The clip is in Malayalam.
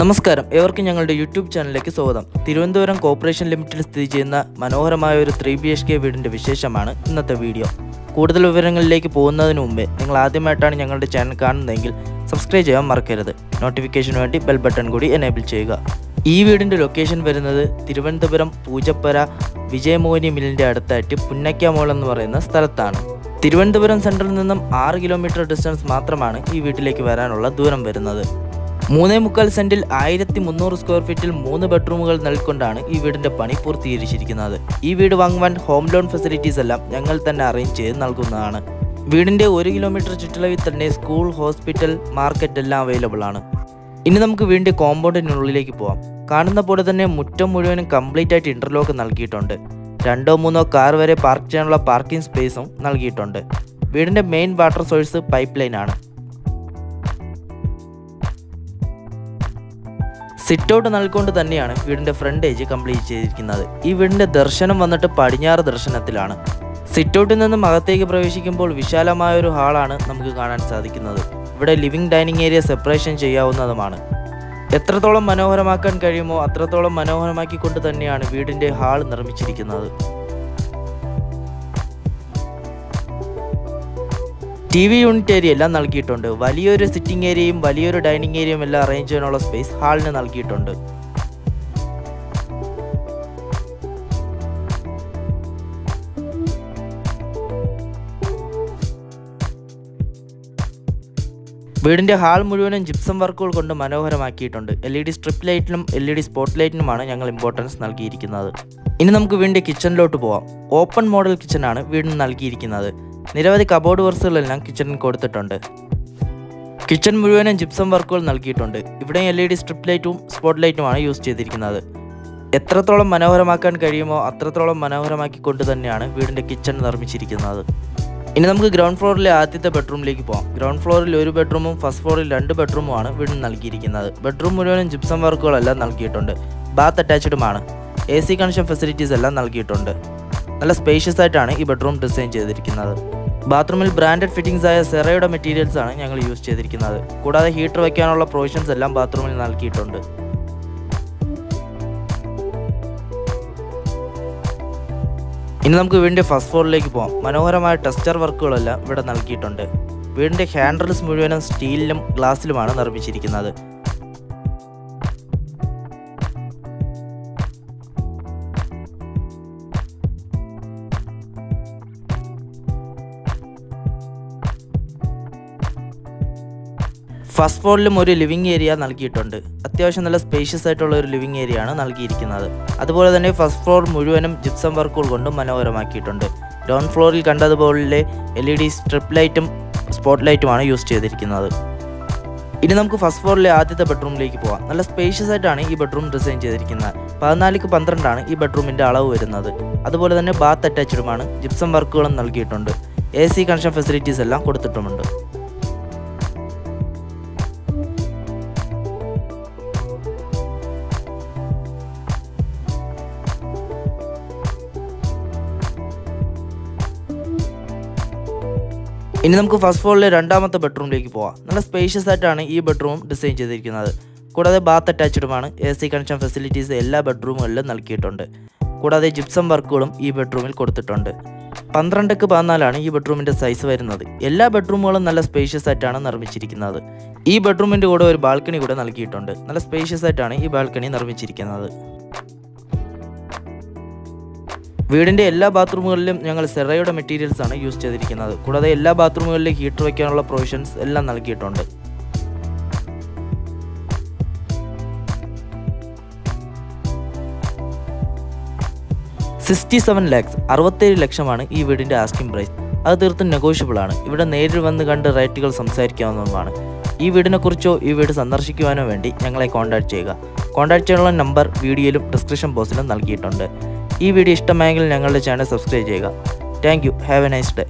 നമസ്കാരം. ഏവർക്കും ഞങ്ങളുടെ യൂട്യൂബ് ചാനലിലേക്ക് സ്വാഗതം. തിരുവനന്തപുരം കോർപ്പറേഷൻ ലിമിറ്റഡ് സ്ഥിതി ചെയ്യുന്ന മനോഹരമായ ഒരു ത്രീ ബി എച്ച് കെ വീടിന്റെ വിശേഷമാണ് ഇന്നത്തെ വീഡിയോ. കൂടുതൽ വിവരങ്ങളിലേക്ക് പോകുന്നതിന് മുമ്പേ നിങ്ങൾ ആദ്യമായിട്ടാണ് ഞങ്ങളുടെ ചാനൽ കാണുന്നതെങ്കിൽ സബ്സ്ക്രൈബ് ചെയ്യാൻ മറക്കരുത്. നോട്ടിഫിക്കേഷന് വേണ്ടി ബെൽ ബട്ടൺ കൂടി എനേബിൾ ചെയ്യുക. ഈ വീടിന്റെ ലൊക്കേഷൻ വരുന്നത് തിരുവനന്തപുരം പൂജപ്പര വിജയമോഹിനി മില്ലിന്റെ അടുത്തായിട്ട് പുന്നയ്ക്കാമോൾ എന്ന് പറയുന്ന സ്ഥലത്താണ്. തിരുവനന്തപുരം സെൻട്രലിൽ നിന്നും ആറ് കിലോമീറ്റർ ഡിസ്റ്റൻസ് മാത്രമാണ് ഈ വീട്ടിലേക്ക് വരാനുള്ള ദൂരം വരുന്നത്. മൂന്നേ മുക്കാൽ സെന്റിൽ ആയിരത്തി മുന്നൂറ് സ്ക്വയർ ഫീറ്റിൽ മൂന്ന് ബെഡ്റൂമുകൾ നൽകൊണ്ടാണ് ഈ വീടിന്റെ പണി പൂർത്തീകരിച്ചിരിക്കുന്നത്. ഈ വീട് വാങ്ങുവാൻ ഹോം ലോൺ ഫെസിലിറ്റീസ് എല്ലാം ഞങ്ങൾ തന്നെ അറേഞ്ച് ചെയ്ത് നൽകുന്നതാണ്. വീടിന്റെ ഒരു കിലോമീറ്റർ ചുറ്റളവിൽ തന്നെ സ്കൂൾ ഹോസ്പിറ്റൽ മാർക്കറ്റ് എല്ലാം അവൈലബിൾ ആണ്. ഇനി നമുക്ക് വീണ്ടും കോമ്പൗണ്ടിനുള്ളിലേക്ക് പോവാം. കാണുന്ന പോലെ തന്നെ മുറ്റം മുഴുവനും കംപ്ലീറ്റ് ആയിട്ട് ഇന്റർലോക്ക് നൽകിയിട്ടുണ്ട്. രണ്ടോ മൂന്നോ കാർ വരെ പാർക്ക് ചെയ്യാനുള്ള പാർക്കിംഗ് സ്പേസും നൽകിയിട്ടുണ്ട്. വീടിന്റെ main water source pipe line ആണ്. സിറ്റ് ഔട്ട് നൽകിക്കൊണ്ട് തന്നെയാണ് വീടിന്റെ ഫ്രണ്ട് ഏജ് കംപ്ലീറ്റ് ചെയ്തിരിക്കുന്നത്. ഈ വീടിന്റെ ദർശനം വന്നിട്ട് പടിഞ്ഞാറ് ദർശനത്തിലാണ്. സിറ്റ് ഔട്ടിൽ നിന്നും അകത്തേക്ക് പ്രവേശിക്കുമ്പോൾ വിശാലമായ ഒരു ഹാളാണ് നമുക്ക് കാണാൻ സാധിക്കുന്നത്. ഇവിടെ ലിവിംഗ് ഡൈനിങ് ഏരിയ സെപ്പറേഷൻ ചെയ്യാവുന്നതുമാണ്. എത്രത്തോളം മനോഹരമാക്കാൻ കഴിയുമോ അത്രത്തോളം മനോഹരമാക്കിക്കൊണ്ട് തന്നെയാണ് വീടിന്റെ ഹാൾ നിർമ്മിച്ചിരിക്കുന്നത്. ടി വി യൂണിറ്റ് ഏരിയ എല്ലാം നൽകിയിട്ടുണ്ട്. വലിയൊരു സിറ്റിംഗ് ഏരിയയും വലിയൊരു ഡൈനിങ് ഏരിയയും എല്ലാം അറേഞ്ച് ചെയ്യാനുള്ള സ്പേസ് ഹാളിന് നൽകിയിട്ടുണ്ട്. വീടിന്റെ ഹാൾ മുഴുവനും ജിപ്സം വർക്കുകൾ കൊണ്ട് മനോഹരമാക്കിയിട്ടുണ്ട്. എൽ ഇ ഡി സ്ട്രിപ്പ് ലൈറ്റിനും എൽ ഇ ഡി സ്പോട്ട് ലൈറ്റിനുമാണ് ഞങ്ങൾ ഇമ്പോർട്ടൻസ് നൽകിയിരിക്കുന്നത്. ഇനി നമുക്ക് വീടിന്റെ കിച്ചണിലോട്ട് പോവാം. ഓപ്പൺ മോഡൽ കിച്ചണാണ് വീടിന് നൽകിയിരിക്കുന്നത്. നിരവധി കബോർഡ് വർസുകളെല്ലാം കിച്ചണിൽ കൊടുത്തിട്ടുണ്ട്. കിച്ചൺ മുഴുവനും ജിപ്സം വർക്കുകൾ നൽകിയിട്ടുണ്ട്. ഇവിടെ എൽ ഇ ഡി സ്ട്രിപ്പ് ലൈറ്റും സ്പോട്ട് ലൈറ്റുമാണ് യൂസ് ചെയ്തിരിക്കുന്നത്. എത്രത്തോളം മനോഹരമാക്കാൻ കഴിയുമോ അത്രത്തോളം മനോഹരമാക്കി കൊണ്ട് തന്നെയാണ് വീടിന്റെ കിച്ചൺ നിർമ്മിച്ചിരിക്കുന്നത്. ഇനി നമുക്ക് ഗ്രൗണ്ട് ഫ്ലോറിലെ ആദ്യത്തെ ബെഡ്റൂമിലേക്ക് പോകാം ഗ്രൗണ്ട് ഫ്ലോറിൽ ഒരു ബെഡ്റൂമും ഫസ്റ്റ് ഫ്ലോറിൽ രണ്ട് ബെഡ്റൂമുമാണ് വീടിന് നൽകിയിരിക്കുന്നത്. ബെഡ്റൂം മുഴുവനും ജിപ്സം വർക്കുകളെല്ലാം നൽകിയിട്ടുണ്ട്. ബാത്ത് അറ്റാച്ച്ഡുമാണ് എ സി കണക്ഷൻ ഫെസിലിറ്റീസ് എല്ലാം നൽകിയിട്ടുണ്ട്. നല്ല സ്പേഷ്യസ് ആയിട്ടാണ് ഈ ബെഡ്റൂം ഡിസൈൻ ചെയ്തിരിക്കുന്നത്. ബാത്റൂമിൽ ബ്രാൻഡഡ് ഫിറ്റിംഗ്സ് ആയ സെറയുടെ മെറ്റീരിയൽസ് ആണ് ഞങ്ങൾ യൂസ് ചെയ്തിരിക്കുന്നത്. കൂടാതെ ഹീറ്റർ വയ്ക്കാനുള്ള പ്രൊവിഷൻസ് എല്ലാം ബാത്റൂമിൽ നൽകിയിട്ടുണ്ട്. ഇനി നമുക്ക് വീടിന്റെ ഫസ്റ്റ് ഫ്ലോറിലേക്ക് പോകാം മനോഹരമായ ടെസ്റ്റർ വർക്കുകളെല്ലാം ഇവിടെ നൽകിയിട്ടുണ്ട്. വീടിന്റെ ഹാൻഡിൽസ് മുഴുവനും സ്റ്റീലിലും ഗ്ലാസ്സിലുമാണ് നിർമ്മിച്ചിരിക്കുന്നത്. ഫസ്റ്റ് ഫ്ലോറിലും ഒരു ലിവിംഗ് ഏരിയ നൽകിയിട്ടുണ്ട്. അത്യാവശ്യം നല്ല സ്പേഷ്യസ് ആയിട്ടുള്ള ഒരു ലിവിംഗ് ഏരിയ ആണ് നൽകിയിരിക്കുന്നത്. അതുപോലെ തന്നെ ഫസ്റ്റ് ഫ്ലോർ മുഴുവനും ജിപ്സം വർക്കുകൾ കൊണ്ട് മനോഹരമാക്കിയിട്ടുണ്ട്. ഗ്രൗണ്ട് ഫ്ലോറിൽ കണ്ടതുപോലെ എൽ ഇ ഡി സ്ട്രിപ്പ് ലൈറ്റും സ്പോട്ട് ലൈറ്റുമാണ് യൂസ് ചെയ്തിരിക്കുന്നത്. ഇനി നമുക്ക് ഫസ്റ്റ് ഫ്ലോറിലെ ആദ്യത്തെ ബെഡ്റൂമിലേക്ക് പോകാം നല്ല സ്പേഷ്യസ് ആയിട്ടാണ് ഈ ബെഡ്റൂം ഡിസൈൻ ചെയ്തിരിക്കുന്നത്. പതിനാലിക്ക് പന്ത്രണ്ടാണ് ഈ ബെഡ്റൂമിന്റെ അളവ് വരുന്നത്. അതുപോലെ തന്നെ ബാത്ത് അറ്റാച്ച്ഡുമാണ് ജിപ്സം വർക്കുകളും നൽകിയിട്ടുണ്ട്. എ സി കണക്ഷൻ ഫെസിലിറ്റീസ് എല്ലാം കൊടുത്തിട്ടുമുണ്ട്. ഇനി നമുക്ക് ഫസ്റ്റ് ഫ്ലോറിലെ രണ്ടാമത്തെ ബെഡ്റൂമിലേക്ക് പോവാം. നല്ല സ്പേഷ്യസ് ആയിട്ടാണ് ഈ ബെഡ്റൂം ഡിസൈൻ ചെയ്തിരിക്കുന്നത്. കൂടാതെ ബാത്ത് അറ്റാച്ച്ഡുമാണ് എ സി കണക്ഷൻ ഫെസിലിറ്റീസ് എല്ലാ ബെഡ്റൂമുകളിലും നൽകിയിട്ടുണ്ട്. കൂടാതെ ജിപ്സം വർക്കുകളും ഈ ബെഡ്റൂമിൽ കൊടുത്തിട്ടുണ്ട്. പന്ത്രണ്ടക്ക് പതിനാലാണ് ഈ ബെഡ്റൂമിന്റെ സൈസ് വരുന്നത്. എല്ലാ ബെഡ്റൂമുകളും നല്ല സ്പേഷ്യസ് ആയിട്ടാണ് നിർമ്മിച്ചിരിക്കുന്നത്. ഈ ബെഡ്റൂമിന്റെ കൂടെ ഒരു ബാൽക്കണി കൂടെ നൽകിയിട്ടുണ്ട്. നല്ല സ്പേഷ്യസ് ആയിട്ടാണ് ഈ ബാൽക്കണി നിർമ്മിച്ചിരിക്കുന്നത്. വീടിന്റെ എല്ലാ ബാത്റൂമുകളിലും ഞങ്ങൾ സെറയുടെ മെറ്റീരിയൽസാണ് യൂസ് ചെയ്തിരിക്കുന്നത്. കൂടാതെ എല്ലാ ബാത്റൂമുകളിലും ഹീറ്റർ വയ്ക്കാനുള്ള പ്രൊവിഷൻസ് എല്ലാം നൽകിയിട്ടുണ്ട്. സിക്സ്റ്റി സെവൻ ലാക്സ് അറുപത്തേഴ് ലക്ഷമാണ് ഈ വീടിന്റെ ആസ്കിംഗ് പ്രൈസ് അത് തീർത്തും നെഗോഷ്യബിൾ ആണ്. ഇവിടെ നേരിൽ വന്ന് കണ്ട് റേറ്റുകൾ സംസാരിക്കാവുന്നതുമാണ്. ഈ വീടിനെക്കുറിച്ചോ ഈ വീട് സന്ദർശിക്കുവാനോ വേണ്ടി ഞങ്ങളെ കോൺടാക്ട് ചെയ്യുക. കോൺടാക്ട് ചെയ്യാനുള്ള നമ്പർ വീഡിയോയിലും ഡിസ്ക്രിപ്ഷൻ ബോക്സിലും നൽകിയിട്ടുണ്ട്. ഈ വീഡിയോ ഇഷ്ടമായെങ്കിൽ ഞങ്ങളുടെ ചാനൽ സബ്സ്ക്രൈബ് ചെയ്യുക. Thank you have a nice day